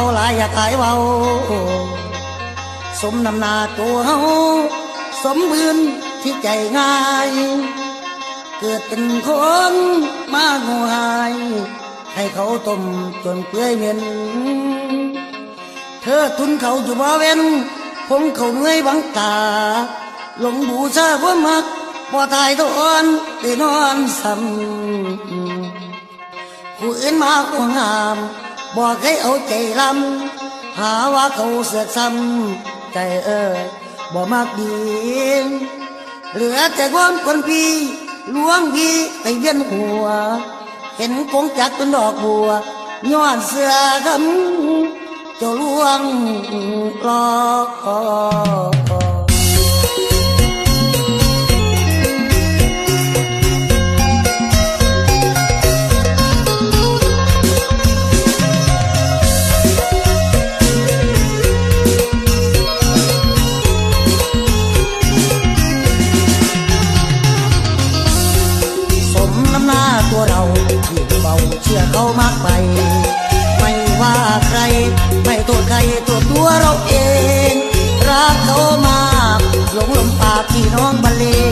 เขาหลายอยากขายเบาสมนำนาตัวเฮาสมบืนที่ใจง่าย เกิดเป็นคนมางูหาย ให้เขาต้มจนเปื่อยเหม็น เธอทุนเขาอยู่บ่เว้นคงเขาเหนื่อยบังตา หลงบูชาความมักบ่ตายทอนได้นอนซ้ำผู้อื่นมาห่วงาม บอกให้เอาใจลำหาว่าเขาเสือกซ้ำใจเอ้ยบ่มากดีเหลือแต่ความคนพี่ลวงพี่ไปเวียนหัว เห็นคงจักเป็นดอกบัวย้อนเสือคำจะลวงลอก น้องบรรเล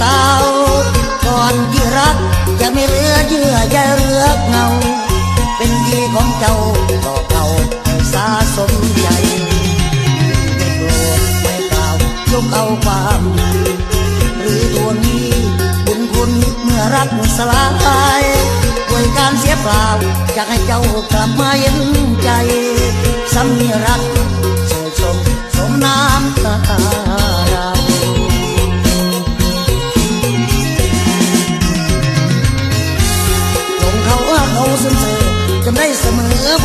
สาวก่อนที่รักจะไม่เหลือเยื่อใยเรือเงา เป็นที่ของเจ้าต่อเก่าสาสมใจไม่โกรธไม่กล่าวยกเอาความดีหรือตัวนี้บุญคุณเมื่อรักสลายด้วยการเสียเปล่าอยากให้เจ้ากลับมาเย็นใจสามีรักเชยชมสมน้ำตา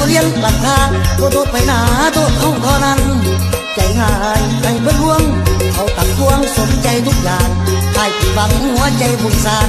มอบทเลี้ยงหลักฐาตัวโทษไปหนาโทษเขาเท่านั้น ใจง่ายใจเบิ่งลวงเขาตักทวงสนใจทุกอย่างใครผิดหวังหัวใจบุญสาน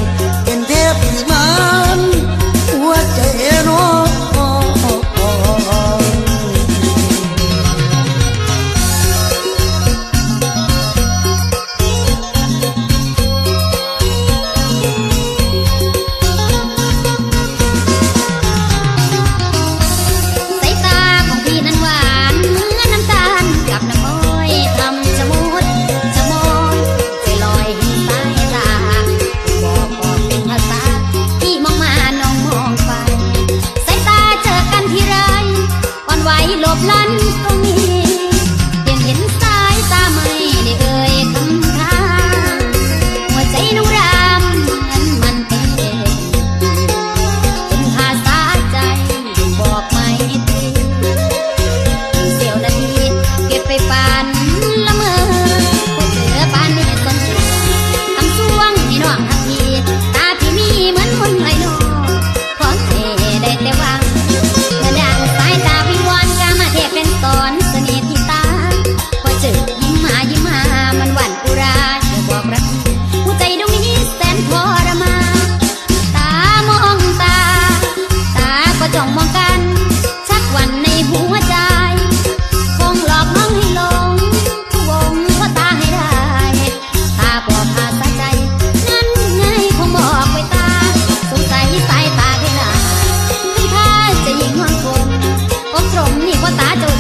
我打走。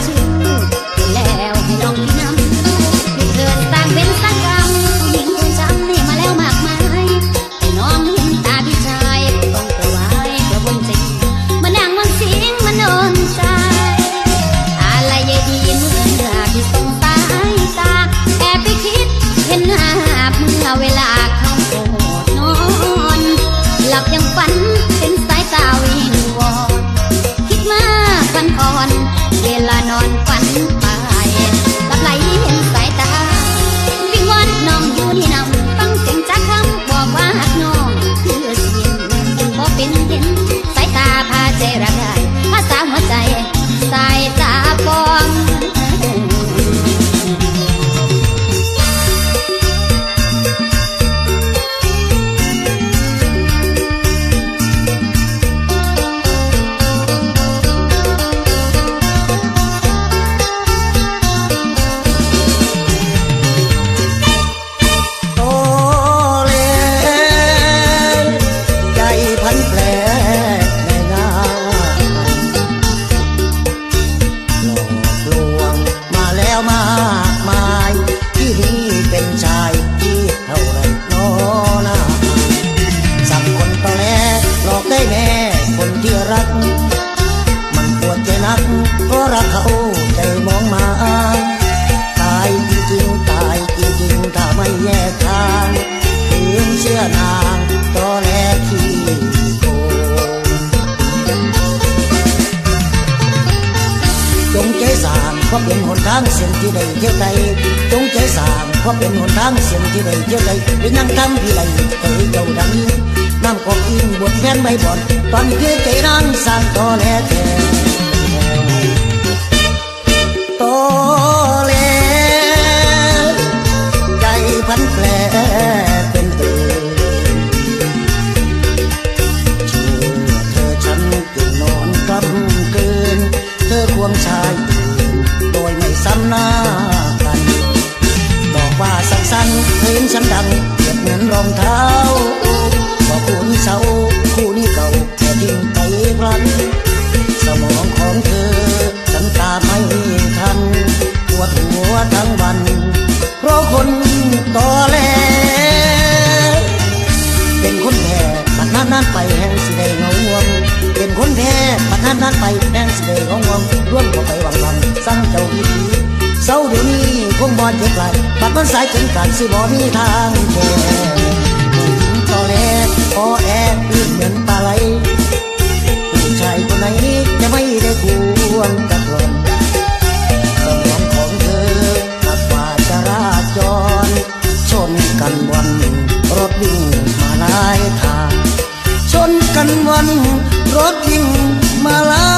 งๆถ้าไม่แยกทางถึงเชื่อนางตอแลที่โกงจงใจสร้างเพราะเป็นหนทางเส้นที่ใดเเป็นตื่นเชื่อเธอฉันตื่นนอนกำเกินเธอควงชายโดยไม่ซ้ำหน้ากัน บอกว่าสั้นๆเพลงฉันดังเก็บเงินรองเท้า บไหลบัดมันสายจนกันสิบ่มีทางแก้ผู้หญิงตอแหลพอแอบลื่นเหมือนปลาไหลผู้ชายคนไหนจะไม่ได้ควงกับหล่อนสมองของเธอขับว่าจราจร ชนกันวันรถวิ่งมาหลายทาง ชนกันวันรถวิ่งมาหลาย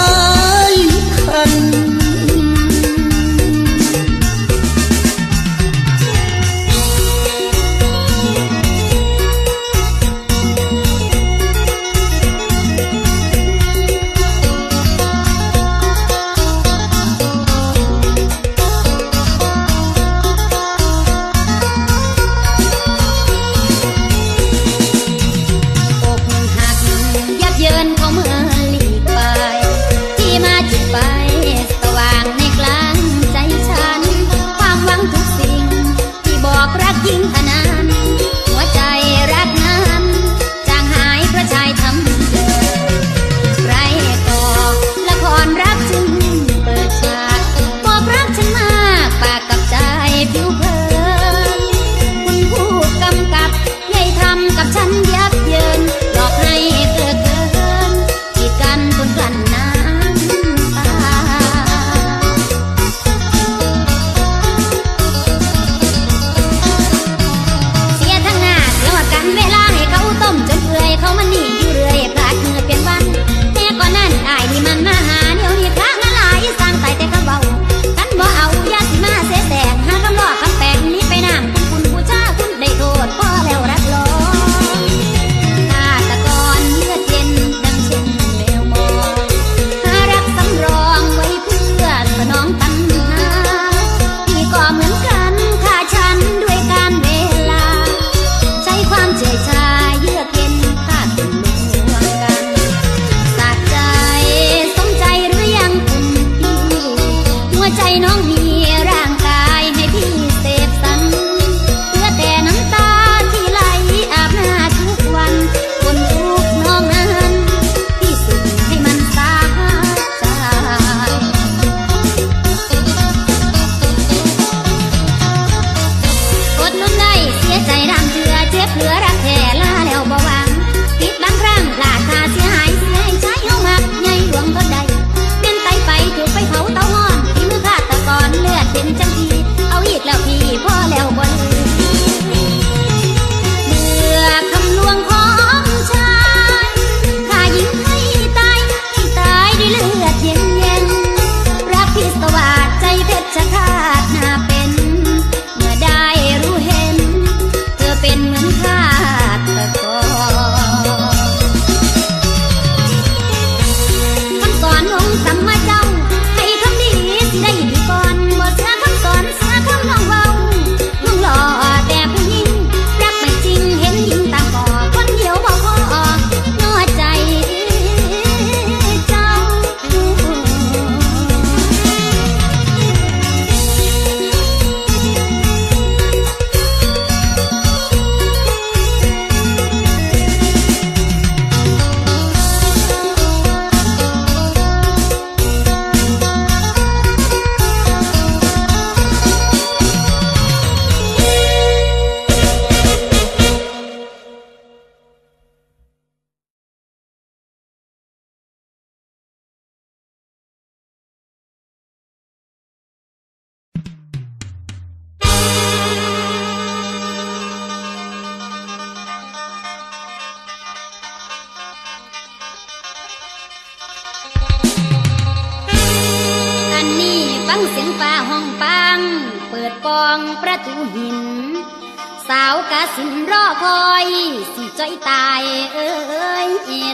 ยตายเอ้ย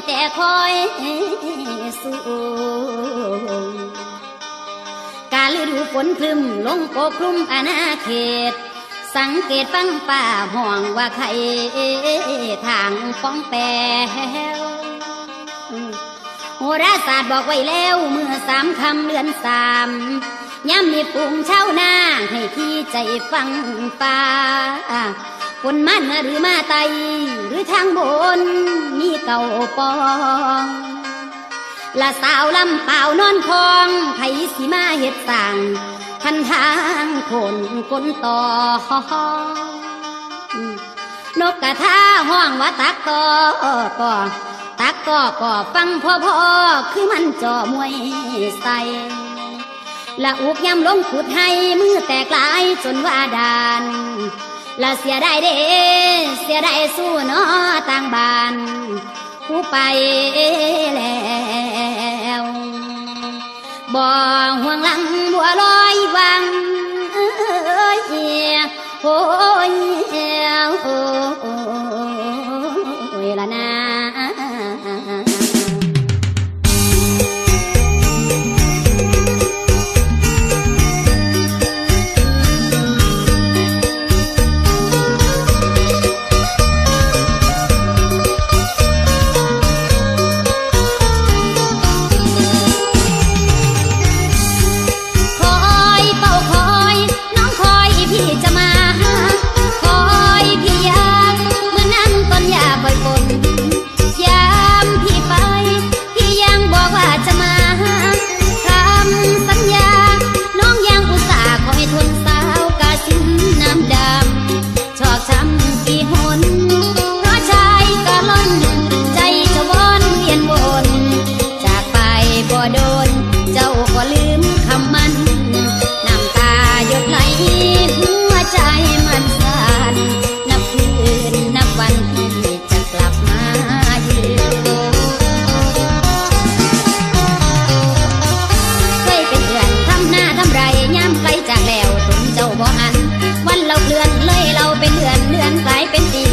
แต่คอยสูงการฤดูฝนพรึมลงโกคลุมอาณาเขต สังเกตฟังป่าห่วงว่าใครทางฟ้องแปลโหราศาสตร์บอกไว้แล้วเมื่อสามคำเลือนสามย้ำมีปุ่งเช่าหน้าให้ที่ใจฟังป่า คนมานหรือมาไต หรือทางบน มีเก่าปองละสาวลำเปล่านอนคองไผสีมาเห็ดต่างทันทางคนคนต่อนกกระทาห้องว่าตักกอปอตักกอปอฟังพ่อพ่อคือมันจ่อมวยใสละอุกยำลงขุดให้มือแตกลายจนว่าดาน ละเสียได้เด้เสียได้สู้เนาะต่างบ้านกูไปแล้วบ่ห่วงลังบัวลอยวังเอ้ยโอ้ยโอ้ arrepentí.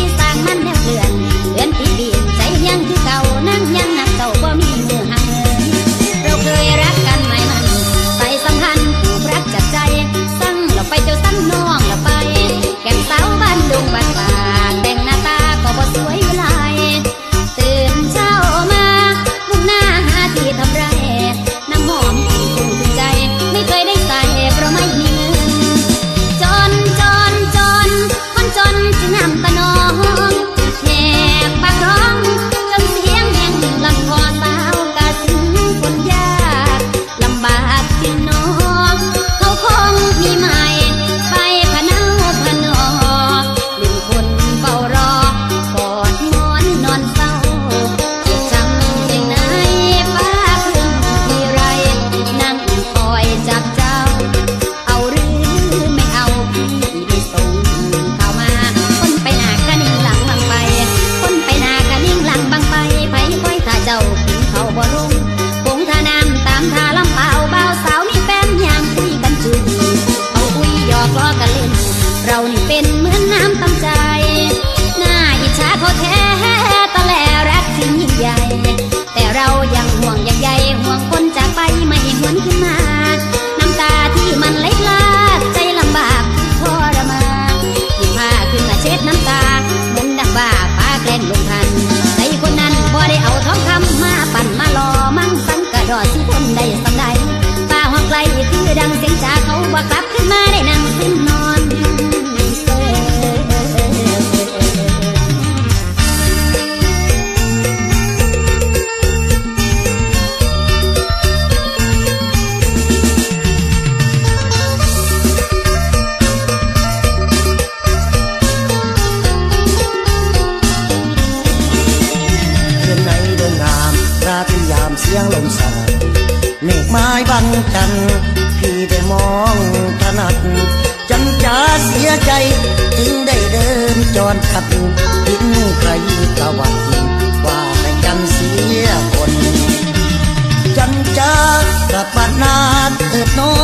กเอิบน้อ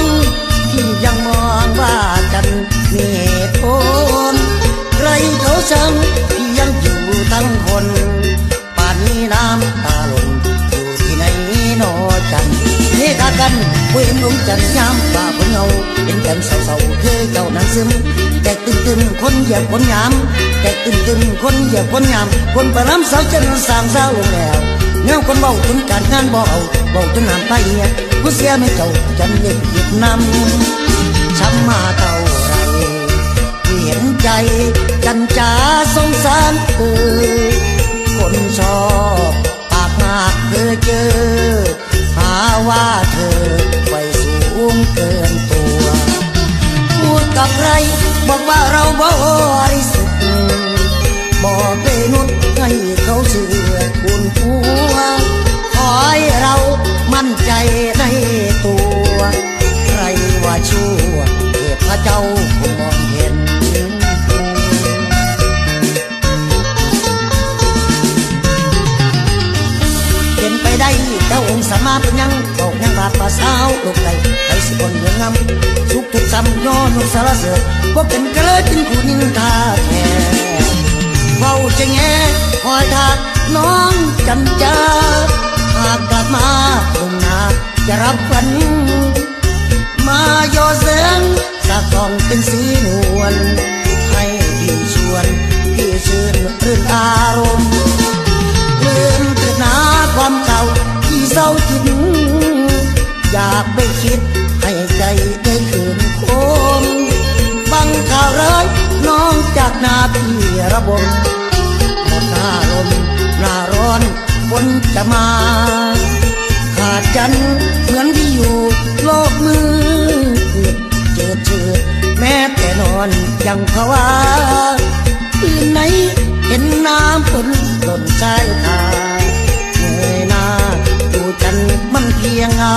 งพี่ยังมองว่ากันเมตผลใครเขาช่างพี่ยังอยู่ตั้งคนป่านนี้น้ำตาหล่นอยู่ที่ไหนนอจันเฮกากันเวนลงจันยามป่าฝนเงาเห็นแต้มสาร้าๆเธอเจ้านั้นซึมแตกตื่นตื่นคนเหยายบคนยามแตกตื่นตื่นคนเหยายบคนยามคนประน้ำสาวจันสร้างเศร้แล้ว เงาคนเบาจนการงานบ่เอาเบาจนน้ำไปเนี่ยผู้เสียไม่เจ้าจันเล็บหยิบนำช้ำมาเท่าไรเห็นใจจันจ๋าสงสารเออคนชอบปากมากเธอเจอ หาว่าเธอไฟสูงเกินตัว พูดกับใครบอกว่าเราบริสุ ใจในตัว ใครว่าชั่วเทพเจ้าคงมองเห็น เป็นไปได้เจ้าองค์สามารถเป็นยังบอกยังบาดป่าสาวลูกไก่ใครสิคนเมืองงำสุขทุกซ้ำย้อนนุสารเสือพวกเป็นกระเลยจึงคู่นินทาแค่เฝ้าจะแงคอยทักน้องจันจาากกลับมาตรงนาจะรับฝัน มาโยเสียงสะกองเป็นสีนวลให้พี่ชวนพี่ชื่นรื่นอารมณ์ลืมเถิดนาความเก่าที่เศร้าจิตอยากไปคิดให้ใจได้คืนคมฟังข่าวร้ายน้องจากนาพี่ระบมหมดหน้าลมหน้าร้อนฝนจะมา ขาดกันเหมือนที่อยู่โลกมือเจิดเจิดแม้แต่นอนยังภาวะคืนไหนเห็นน้ำฝนหล่นชายคาเงยหน้าดูจันทร์มันเพียงเงา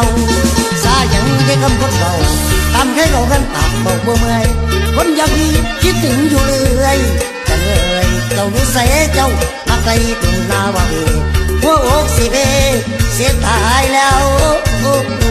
สาอยังได้คำคนเบาตามให้เรากันปากเบาบ่เมื่อยคนอยากีคิดถึงอยู่เรื่อยจะเอ่ยเจ้ารู้ใส่เจ้ามาไกลถึงนาวาเว หัวอกสิเบเสียตายแล้ว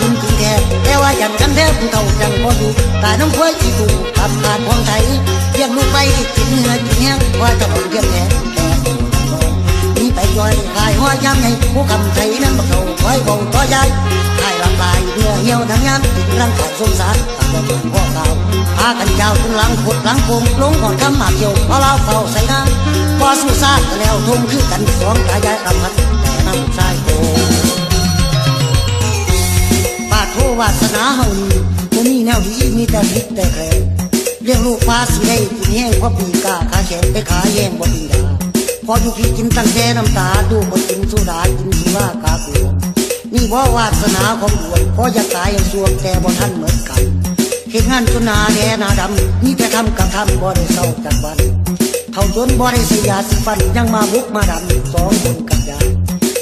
หูว่าคุณจริงแท้แต่ว่าอย่างกันแท้ผู้เฒ่าจังบ่อยู่ตาน้ำควายอีกูขับผ่านของไทยเลี้ยงลูกไปกินเนื้อกินแห้งว่าจะบ่เลี้ยงแท้แต่นี่ไปย่อยขายหัวยามไงผู้คำไทยนั้นบ่เขาคอยเบาต่อยายขายลำลายเนื้อเหี่ยวทั้งยามติดร่างกายสงสารตามบ่พ่อเก่าพากันยาวถึงหลังขุดหลังโป่งลงก่อนคำหมากเกี่ยวเอาเราเฝ้าใส่น้ำพอสู้ซาแล้วทงคือกันสองตายายรำพัดแต่น้ำชายโต วาสนาเฮานี่บ่มีแนวดีมีแต่พิษแต่แคลนเลี้ยงลูกฟ้าสิได้กินแห้งเพราะปีกาขาแขนไปขาแย่งบ่ปีดาพออยู่พี่กินตั้งแต่น้ำตาดูบ่กินสุดากินสุรากาเกลือนี่บ่วาสนาของดวนพออยากตายอย่างสวงแต่บ่ทันเหมือนกันเฮ็ดงานจนนาแดหนาดำนี่แต่ทำกับทำบ่ได้เศร้าจากวันเท่าจนบ่ได้สยาสิฟันยังมาบุกมาดันสองคนกับยา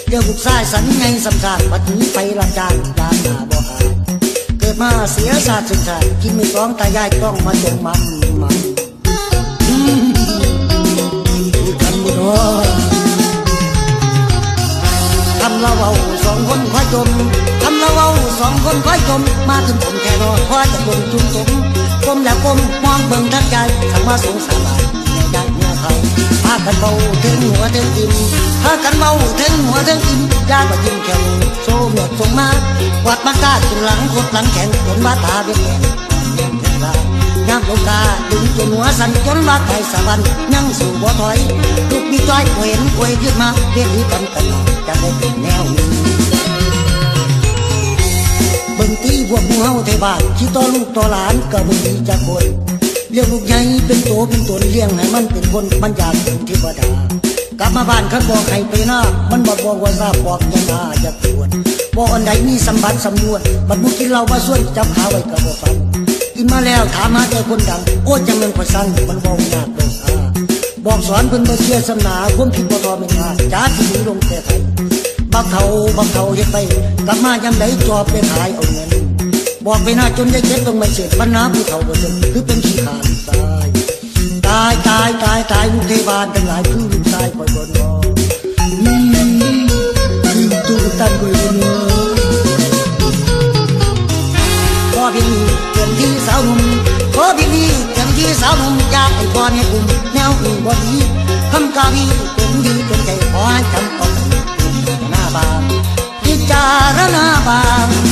เดี๋ยวบุกซ้ายสันไงสำสานปัดนี้ไปรับจ้างยามหาบ่หาย เกิดมาเสียศาสตร์ศึกษากินไม่สองตายายต้องมาจงมันมันอืมคือกันบุญโอทำละเว้าสองคนคอยจมทำละเว้าสองคนคอยจม มาถึงผมแค่รอคอยจะลงจุ่มจมกลมแล้วกลมมองเบิ่งทักใจสังว่าสงสาร พากันเบาถึงหัวถึงอิ่มพากันเบาถึงหัวถึงอิ่มยาก็ยิ้มแข็งโซ่เมียส่งมาวัดมากาจุหลังคดหลังแข็งจนบาตาเบี้ยแข็งย่ำลงกาดึงจนหัวสั่นจนบาไก่สะบันยังสู่บ่ถอยลูกมีจ้อยเห็นควยขึ้นมาเรียกนี้กันกันจะได้เป็นแนวนี้บิ่งตีพวกหมูเฮาไทยบ้านที่ต่อลูกต่อหลานก็บ่มีจักคน เลี้ยงลูกใหญ่เป็นโตเป็นตนเลี้ยงให้มันเป็นคนมันอยากเป็นเทวดา กลับมาบ้านคันบอกให้ไปหน้า มันบอกบอกว่าทราบบอกยังาอย่าปวดบอกอันใดมีสมบัติสำนวนบัดมุกินเหล้ามาส่วนจับขาไว้ก็บ่ฟังกินมาแล้วถามหาแต่คนดัง โอ้จังเมืองพสั่งมันเว้ายากโดนอาบอกสอนเพิ่นบ่เชื่อสำนาความคิดบ่ทอม่นว่าจ้าที่หนีลงแต่ไทยบักเขาบักเขาเฮ็ดไป กลับมายามใดจอบไปขายเอาเงิน บอกไปหน้าจนได้เจ็บต้องไม่เสร็จปัญหาผู้เฒ่าบ่เสร็จคือเป็นขี้ขานตายตายตายตายตายลูกเทวานทั้งหลายคือลูกชายคอยบนนออืมคือตู้ตั้งคอยบนนอพอพี่นี่เต็มที่สาวหนุ่มพอพี่นี่เต็มที่สาวหนุ่มอยากให้พ่อเนี่กลุ่มแนวอื่นบ่ดีคำกาวีเป็นดีจนใจขอให้จำเอาไปหน้าบานพิจารณาบาน